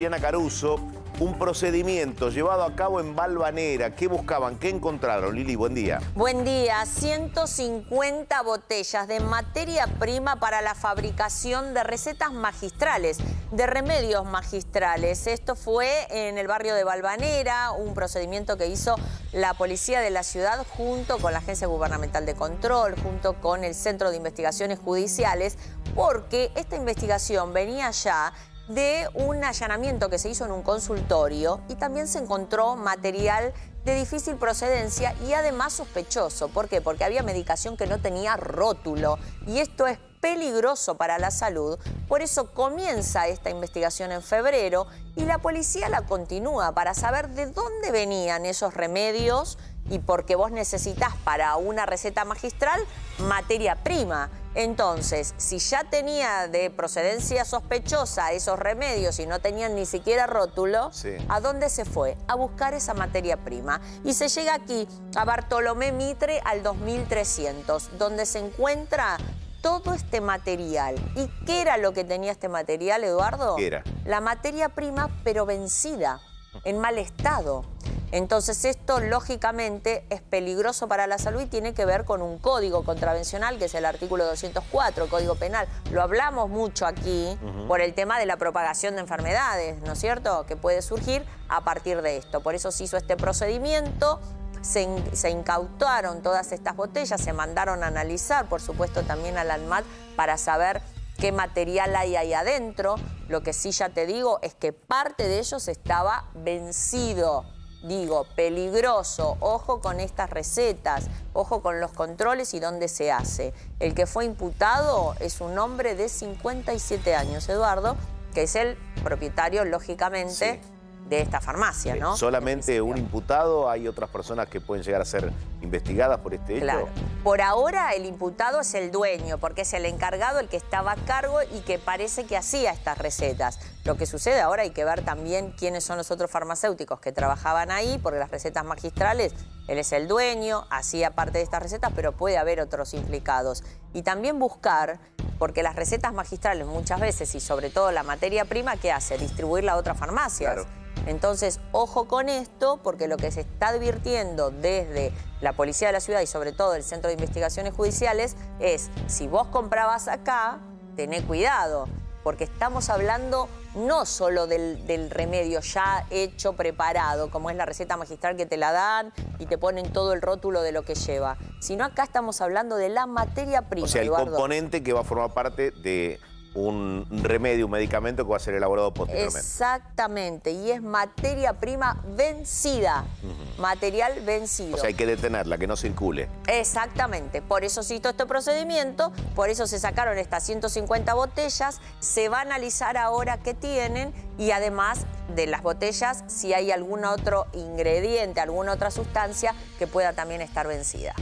Diana Caruso, un procedimiento llevado a cabo en Balvanera. ¿Qué buscaban? ¿Qué encontraron? Lili, buen día. Buen día. 150 botellas de materia prima para la fabricación de recetas magistrales, de remedios magistrales. Esto fue en el barrio de Balvanera, un procedimiento que hizo la policía de la ciudad junto con la Agencia Gubernamental de Control, junto con el Centro de Investigaciones Judiciales, porque esta investigación venía ya de un allanamiento que se hizo en un consultorio y también se encontró material de difícil procedencia y además sospechoso. ¿Por qué? Porque había medicación que no tenía rótulo y esto es peligroso para la salud. Por eso comienza esta investigación en febrero y la policía la continúa para saber de dónde venían esos remedios y porque vos necesitas para una receta magistral materia prima. Entonces, si ya tenía de procedencia sospechosa esos remedios y no tenían ni siquiera rótulo, ¿a dónde se fue? A buscar esa materia prima. Y se llega aquí, a Bartolomé Mitre, al 2300, donde se encuentra todo este material. ¿Y qué era lo que tenía este material, Eduardo? ¿Qué era? La materia prima, pero vencida, en mal estado. Entonces esto lógicamente es peligroso para la salud y tiene que ver con un código contravencional que es el artículo 204, Código Penal. Lo hablamos mucho aquí por el tema de la propagación de enfermedades, ¿no es cierto?, que puede surgir a partir de esto. Por eso se hizo este procedimiento, se, se, incautaron todas estas botellas, se mandaron a analizar, por supuesto, también al ANMAT para saber qué material hay ahí adentro. Lo que sí ya te digo es que parte de ellos estaba vencido. Digo, peligroso, ojo con estas recetas, ojo con los controles y dónde se hace. El que fue imputado es un hombre de 57 años, Eduardo, que es el propietario, lógicamente, de esta farmacia, ¿no? ¿Solamente un imputado? ¿Hay otras personas que pueden llegar a ser investigadas por este hecho? Claro. Por ahora el imputado es el dueño, porque es el encargado, el que estaba a cargo y que parece que hacía estas recetas. Lo que sucede ahora hay que ver también quiénes son los otros farmacéuticos que trabajaban ahí, porque las recetas magistrales, él es el dueño, hacía parte de estas recetas, pero puede haber otros implicados. Y también buscar, porque las recetas magistrales muchas veces, y sobre todo la materia prima, ¿qué hace? Distribuirla a otras farmacias. Entonces, ojo con esto, porque lo que se está advirtiendo desde la Policía de la Ciudad y sobre todo el Centro de Investigaciones Judiciales es, si vos comprabas acá, tené cuidado, porque estamos hablando no solo del, remedio ya hecho, preparado, como es la receta magistral que te la dan y te ponen todo el rótulo de lo que lleva, sino acá estamos hablando de la materia prima, O sea, el componente que va a formar parte de un remedio, un medicamento que va a ser elaborado posteriormente. Exactamente, y es materia prima vencida, material vencido. O sea, hay que detenerla, que no circule. Exactamente, por eso cito este procedimiento, por eso se sacaron estas 150 botellas, se va a analizar ahora qué tienen y además de las botellas si hay algún otro ingrediente, alguna otra sustancia que pueda también estar vencida.